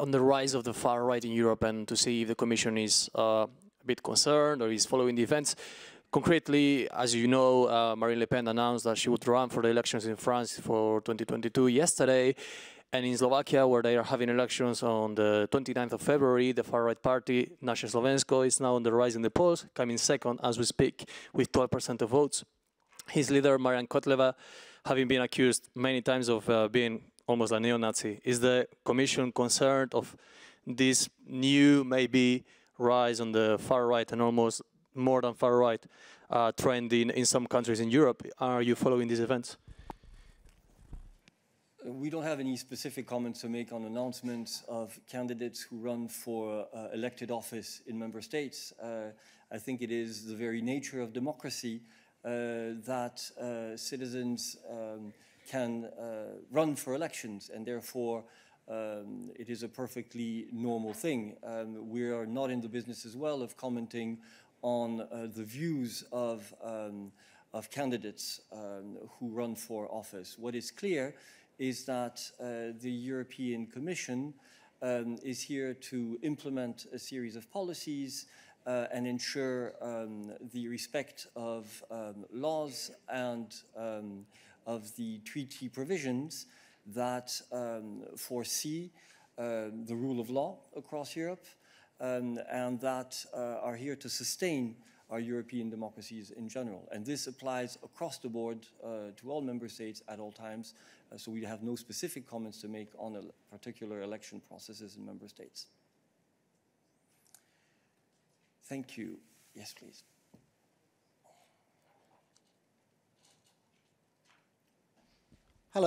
on the rise of the far right in Europe and to see if the Commission is uh, a bit concerned or is following the events. Concretely, as you know, uh, Marine Le Pen announced that she would run for the elections in France for 2022 yesterday. And in Slovakia, where they are having elections on the 29th of February, the far-right party, Naše Slovensko, is now on the rise in the polls, coming second as we speak with 12% of votes. His leader, Marian Kotleba, having been accused many times of uh, being almost a neo-Nazi. Is the Commission concerned of this new, maybe, rise on the far right and almost more than far right uh, trend in, in some countries in Europe? Are you following these events? We don't have any specific comments to make on announcements of candidates who run for uh, elected office in member states. Uh, I think it is the very nature of democracy that uh, citizens um, can uh, run for elections and therefore um, it is a perfectly normal thing. Um, we are not in the business as well of commenting on uh, the views of, um, of candidates um, who run for office. What is clear is that uh, the European Commission um, is here to implement a series of policies uh, and ensure um, the respect of um, laws and um, of the treaty provisions that um, foresee uh, the rule of law across Europe and that uh, are here to sustain our European democracies in general. And this applies across the board uh, to all member states at all times. Uh, so we have no specific comments to make on particular election processes in member states. Thank you. Yes, please.